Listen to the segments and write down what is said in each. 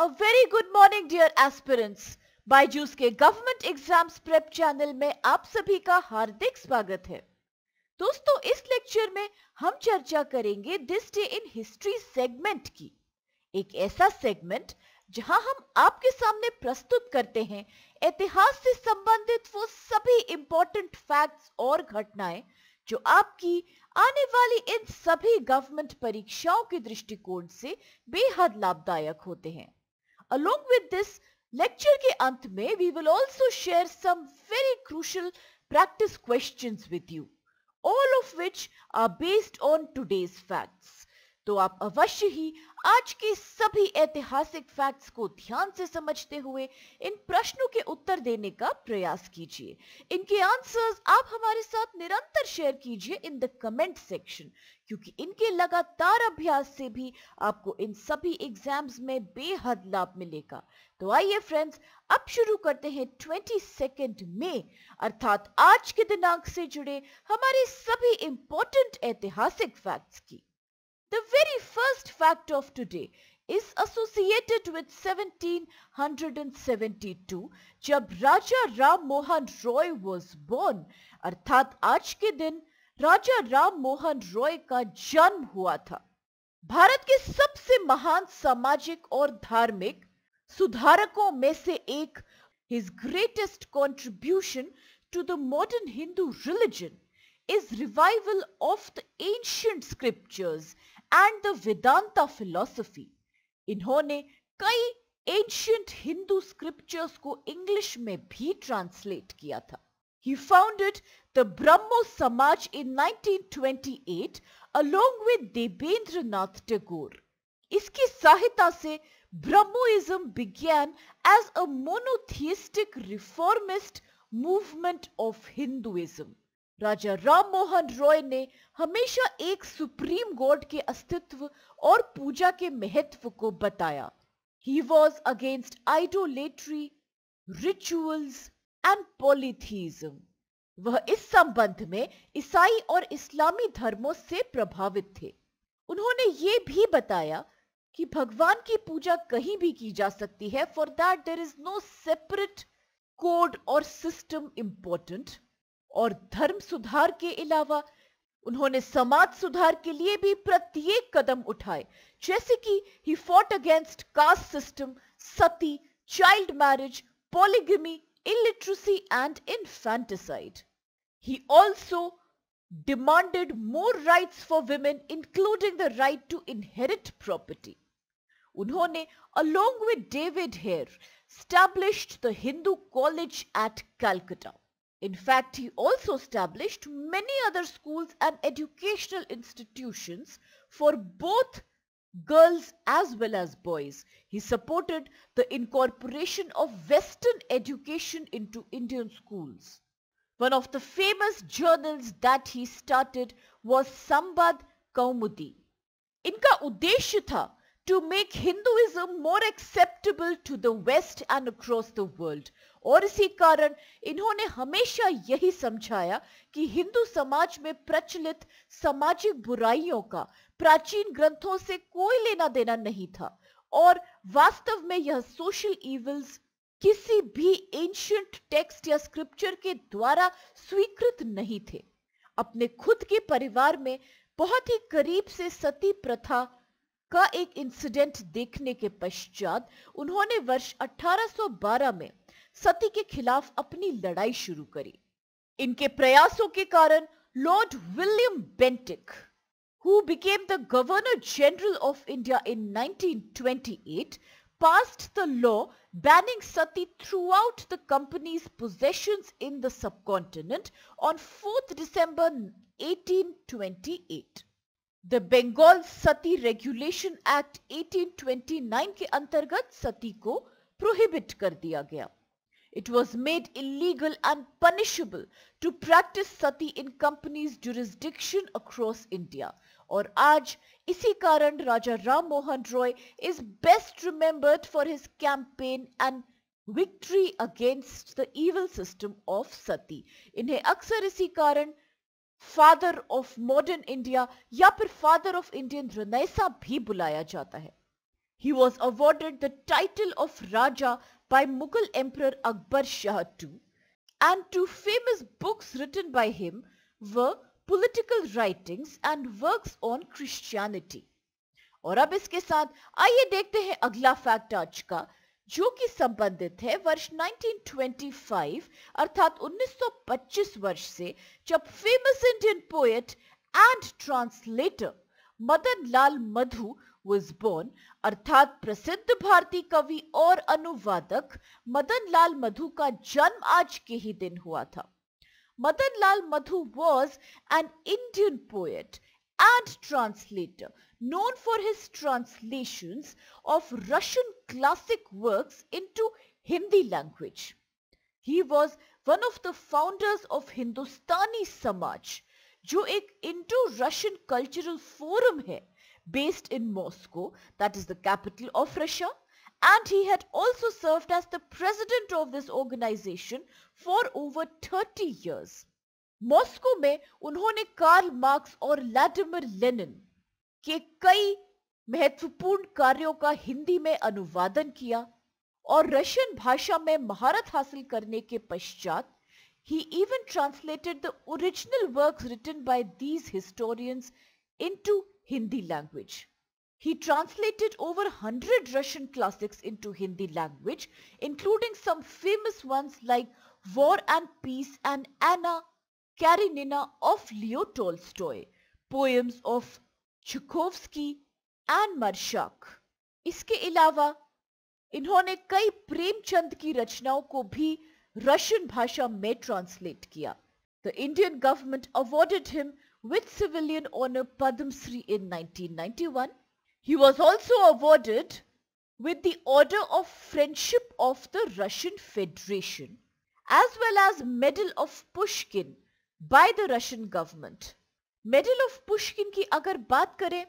A very good morning, dear aspirants. Byju's के government exams prep channel में आप सभी का हार्दिक स्वागत है। दोस्तों, इस लेक्चर में हम चर्चा करेंगे this day in history segment की। एक ऐसा सेगमेंट जहाँ हम आपके सामने प्रस्तुत करते हैं इतिहास से संबंधित वो सभी इंपॉर्टेंट फैक्ट्स और घटनाएँ जो आपकी आने वाली इन सभी गवर्नमेंट परीक्षाओं के दृष्टिकोण से बेहद लाभदायक होते हैं। along with this lecture ke ant mein we will also share some very crucial practice questions with you all of which are based on today's facts. तो आप अवश्य ही आज के सभी ऐतिहासिक फैक्ट्स को ध्यान से समझते हुए इन प्रश्नों के उत्तर देने का प्रयास कीजिए। इनके आंसर्स आप हमारे साथ निरंतर शेयर कीजिए इन द कमेंट सेक्शन क्योंकि इनके लगातार अभ्यास से भी आपको इन सभी एग्ज़ाम्स में बेहद लाभ मिलेगा। तो आइए फ्रेंड्स अब शुरू करते हैं ट्वेंटी सेकेंड में, अर्थात आज के दिनांक से जुड़े हमारे सभी इंपॉर्टेंट ऐतिहासिक फैक्ट्स की। The very first fact of today is associated with 1772 जब राजा राम मोहन रॉय was born अर्थात आज के दिन राजा राम मोहन रॉय का जन्म हुआ था भारत के सबसे महान सामाजिक और धार्मिक सुधारकों में से एक his greatest contribution to the modern Hindu religion is revival of the ancient scriptures and the Vedanta philosophy. इन्होंने कई एंशियंट हिंदू स्क्रिप्चर्स को इंग्लिश में भी ट्रांसलेट किया था He founded the Brahmo Samaj in 1928 along with Debendranath Tagore. इसकी सहायता से Brahmoism began as a monotheistic reformist movement of Hinduism. राजा राम मोहन रॉय ने हमेशा एक सुप्रीम गॉड के अस्तित्व और पूजा के महत्व को बताया। He was against idolatry rituals and polytheism वह इस संबंध में ईसाई और इस्लामी धर्मों से प्रभावित थे। उन्होंने ये भी बताया कि भगवान की पूजा कहीं भी की जा सकती है for that there is no separate code और सिस्टम इंपॉर्टेंट और धर्म सुधार के अलावा उन्होंने समाज सुधार के लिए भी प्रत्येक कदम उठाए। जैसे कि he fought against caste system sati child marriage polygamy illiteracy and infanticide he also demanded more right for women including the right to inherit property उन्होंने along with David Hare establish the Hindu college at Calcutta In fact, he also established many other schools and educational institutions for both girls as well as boys. He supported the incorporation of Western education into Indian schools. One of the famous journals that he started was Sambad Kaumudi. इनका उद्देश्य था To make Hinduism more acceptable to the West and across the world. और इसी कारण इन्होंने हमेशा यही समझाया कि हिंदू समाज में प्रचलित सामाजिक बुराइयों का प्राचीन ग्रंथों से कोई लेना देना नहीं था और वास्तव में यह सोशल इवल्स किसी भी एंशियंट टेक्स्ट या स्क्रिप्चर के द्वारा स्वीकृत नहीं थे अपने खुद के परिवार में बहुत ही करीब से सती प्रथा का एक इंसिडेंट देखने के पश्चात उन्होंने वर्ष 1812 में सती के खिलाफ अपनी लड़ाई शुरू करी। इनके प्रयासों के कारण Lord William Bentinck who became the governor general of India in 1928 passed the law banning sati throughout the company possessions in the subcontinent on 4 December The Bengal Sati Regulation Act 1829 के अंतर्गत सती को प्रोहिबिट कर दिया गया It was made illegal and punishable to practice sati in companies' jurisdiction across India. और आज इसी कारण राजा Ram Mohan Roy is best remembered for his campaign and victory against the evil system of sati. इन्हें अक्सर इसी कारण फादर ऑफ़ मॉडर्न इंडिया या फिर फादर ऑफ़ इंडियन रनैसा भी बुलाया जाता है। He was awarded the title of Raja by Mughal emperor Akbar Shah two and two famous books written by him were political writing and work on Christianity और अब इसके साथ आइए देखते हैं अगला फैक्ट आज का जो कि संबंधित है, वर्ष 1925 अर्थात 1925 वर्ष से, जब famous Indian poet and translator Madan Lal Madhu was born, अर्थात प्रसिद्ध भारतीय कवि और अनुवादक मदन लाल मधु का जन्म आज के ही दिन हुआ था। Madan Lal Madhu was an Indian poet and translator known for his translations of Russian classic works into Hindi language. He was one of the founders of Hindustani Samaj, जो एक इंडो रशियन कल्चरल फोरम है based in Moscow, that is the capital of Russia, and he had also served as the president of this organization for over 30 years. Moscow में उन्होंने Karl Marx और लैडमर Lenin के कई महत्वपूर्ण कार्यों का हिंदी में अनुवादन किया और रशियन भाषा में महारत हासिल करने के पश्चात he even translated the original work written by these historians into Hindi language he translated over hundred Russian classics into Hindi language including some famous ones like war and peace and Anna Karenina of Leo Tolstoy, poems of Chukovsky and Marshak इसके अलावा इन्होंने कई प्रेमचंद की रचनाओं को भी Russian भाषा में ट्रांसलेट किया the Indian government awarded him with civilian honor Padma Shri in 1991. He was also awarded with the Order of Friendship of the Russian Federation as well as Medal of Pushkin by the Russian government medal of Pushkin की अगर बात करें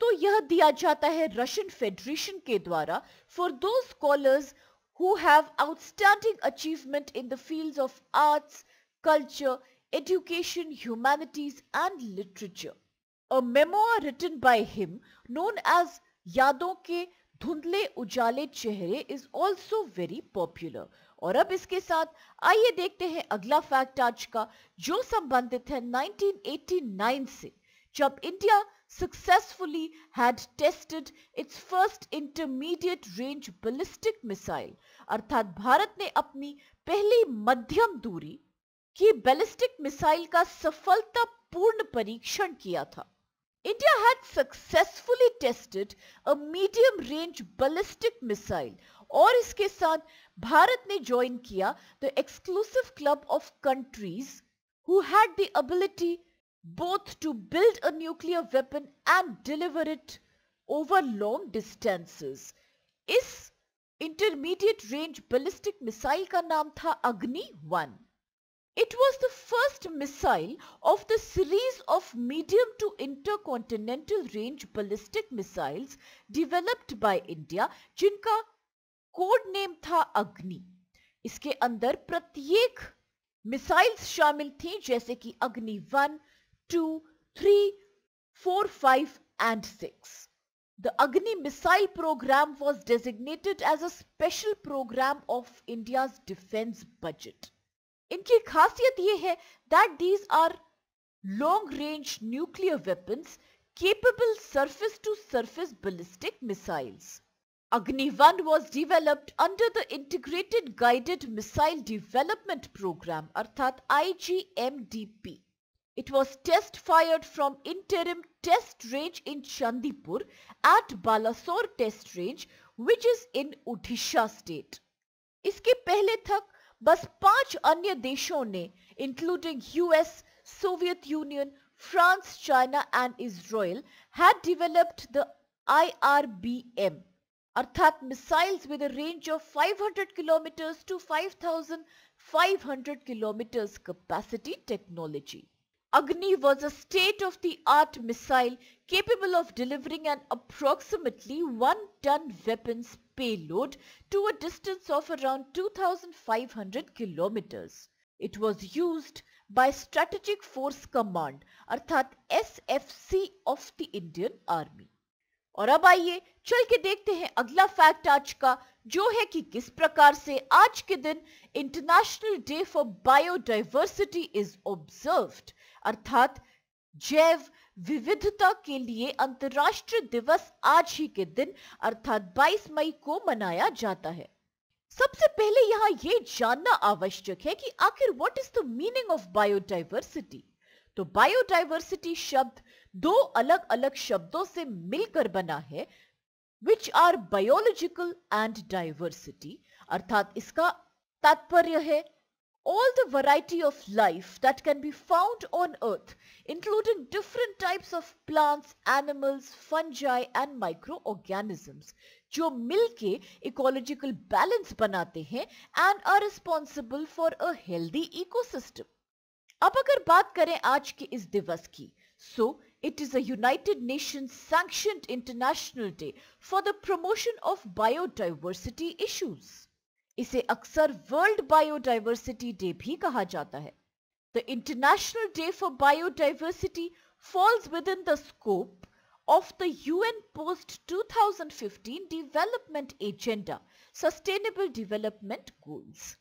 तो यह दिया जाता है Russian federation के द्वारा for those scholars who have outstanding achievement in the fields of arts culture education humanities and literature a memoir written by him known as यादों के धुंधले उजाले चेहरे इज़ ऑल्सो वेरी पॉपुलर और अब इसके साथ आइए देखते हैं अगला फैक्ट आज का, जो संबंधित है 1989 से, जब India successfully had tested its first intermediate range ballistic missile अर्थात भारत ने अपनी पहली मध्यम दूरी की बैलिस्टिक मिसाइल का सफलतापूर्ण परीक्षण किया था। India had successfully tested a medium range ballistic missile और इसके साथ भारत ने ज्वाइन किया the exclusive club of countries who had the both to build a nuclear weapon and deliver it over long distances इस इंटरमीडिएट रेंज बैलिस्टिक मिसाइल का नाम था Agni one. It was the first missile of the series of medium to intercontinental range ballistic missiles developed by India, जिनका code name था अग्नि। इसके अंदर प्रत्येक missiles शामिल थी, जैसे कि Agni one, two, three, four, five and six the Agni missile program was designated as a special program of India defence budget इनकी खासियत यह है that these are long range nuclear weapon capable surface to surface ballistic missiles Agni 1 was developed under the Integrated Guided Missile Development Program अर्थात IGMDP. It was test fired from interim test range in Chandipur at Balasore test range which is in Odisha state. इसके पहले तक बस पांच अन्य देशों ने including US Soviet Union France China and Israel had developed the IRBM अर्थात missiles with a range of 500 kilometers to 5500 kilometers capacity technology. Agni was a state-of-the-art missile capable of delivering an approximately 1 ton weapons payload to a distance of around 2500 kilometers. It was used by Strategic Force Command अर्थात SFC of the Indian Army. और अब आइए चल के देखते हैं अगला fact आज का, जो है कि किस प्रकार से आज के दिन international day for biodiversity is observed अर्थात जैव विविधता के लिए अंतर्राष्ट्रीय दिवस आज ही के दिन, अर्थात 22 मई को मनाया जाता है। सबसे पहले यहाँ यह जानना आवश्यक है कि आखिर what is the meaning of biodiversity तो बायोडाइवर्सिटी शब्द दो अलग अलग शब्दों से मिलकर बना है which are biological and diversity अर्थात इसका तात्पर्य है, all the variety of life that can be found on earth, including different types of plants, animals, fungi and microorganisms, जो मिलके इकोलॉजिकल बैलेंस बनाते हैं and are responsible for a healthy ecosystem अब अगर बात करें आज के इस दिवस की So it is a United Nation sanctioned international day for the promotion of biodiversity issues इसे अक्सर वर्ल्ड बायोडाइवर्सिटी डे भी कहा जाता है the international day for biodiversity falls within the scope of the UN Post 2015 Development Agenda Sustainable Development Goals.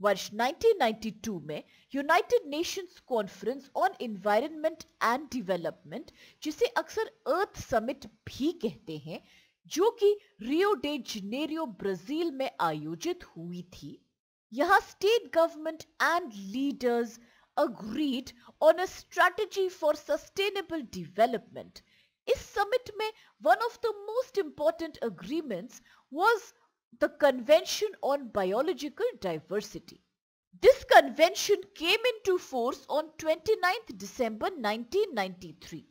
वर्ष 1992 में United Nations conference on environment and development जिसे अक्सर अर्थ समिट भी कहते हैं, जो कि रियो डे जनेरियो ब्राज़ील में आयोजित हुई थी यहाँ state government and leaders agreed on a strategy for sustainable development. इस समिट में one of the most important agreements was the Convention on Biological Diversity. This convention came into force on 29th December 1993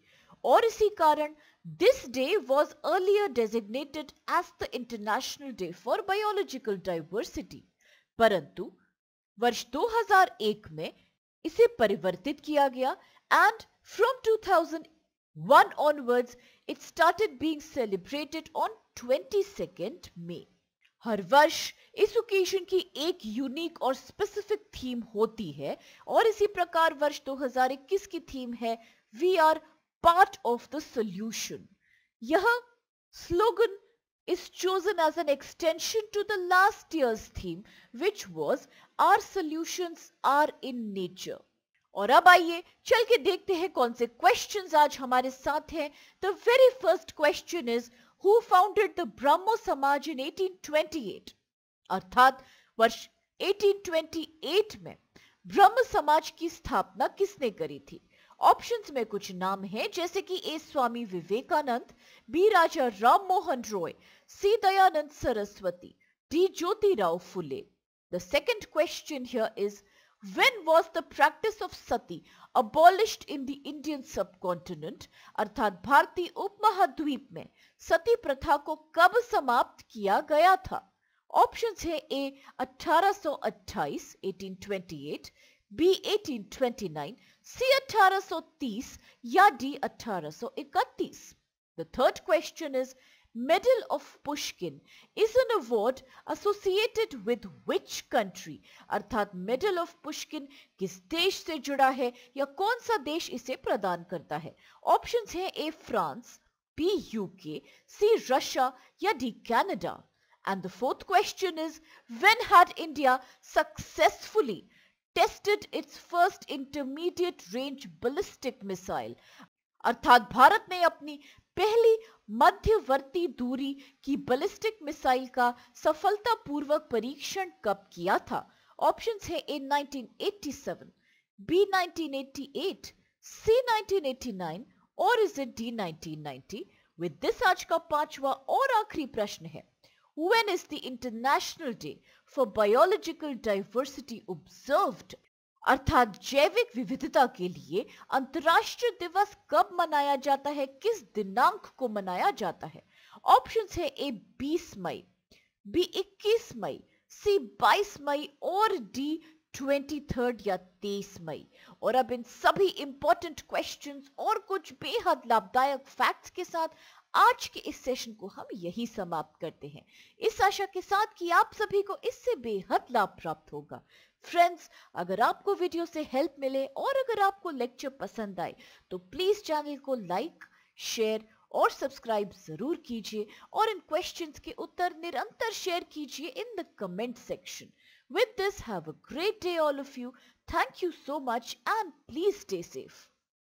और इसी कारण this day was earlier designated as the International Day for Biological Diversity. परंतु वर्ष 2001 में इसे परिवर्तित किया गया and from 2001 onwards it started being celebrated on 22nd May. हर वर्ष इस ओकेजन की एक यूनिक और स्पेसिफिक थीम होती है और इसी प्रकार वर्ष 2021 की थीम है we are part of the solution यह slogan is chosen as an extension to the last year's theme, which was, our solutions are in nature. और अब आइए चल के देखते हैं कौन से क्वेश्चंस आज हमारे साथ हैं। The very first question is who founded the Brahmo Samaj in 1828 अर्थात वर्ष 1828 में ब्रह्म समाज की स्थापना किसने करी थी? ऑप्शंस में कुछ नाम हैं, जैसे कि A Swami Vivekananda, B Raja Ram Mohan Roy, C Dayanand Saraswati, D Jyotirao Phule. The second question here is when was the practice of sati abolished in the Indian subcontinent अर्थात भारतीय उपमहाद्वीप में सती प्रथा को कब समाप्त किया गया था ऑप्शंस है ए 1828 1828 बी 1829 सी 1830 या D 1831 The third question is Medal of Pushkin is an award associated with which country? अर्थात Medal of Pushkin किस देश से जुड़ा है या कौन सा देश इसे प्रदान करता है ऑप्शंस हैं A France B UK C Russia या D Canada And the fourth question is when had India successfully tested its first intermediate range ballistic missile अर्थात भारत ने अपनी पहली मध्यवर्ती दूरी की बलिस्टिक मिसाइल का सफलतापूर्वक परीक्षण कब किया था? ऑप्शन है ए 1987 बी 1988 सी 1989 और is it D 1990 with this आज का पांचवा और आखिरी प्रश्न है। When is the International Day for Biological Diversity observed? अर्थात जैविक विविधता के लिए अंतरराष्ट्रीय दिवस कब मनाया जाता है, किस दिनांक को मनाया जाता है? ऑप्शन है ए 20 मई, बी 21 मई, सी 22 मई और डी ट्वेंटी थर्ड या तेईस मई। और अब इन सभी इंपॉर्टेंट क्वेश्चंस और कुछ बेहद लाभदायक फैक्ट्स के साथ आज के इस सेशन को हम यही समाप्त करते हैं। इस आशा के साथ कि आप सभी को इससे बेहद लाभ प्राप्त होगा। फ्रेंड्स अगर आपको वीडियो से हेल्प मिले और अगर आपको लेक्चर पसंद आए तो प्लीज़ चैनल को लाइक शेयर और सब्सक्राइब ज़रूर कीजिए और इन क्वेश्चंस के उत्तर निरंतर शेयर कीजिए in the comment section with this have a great day all of you thank you so much and please stay safe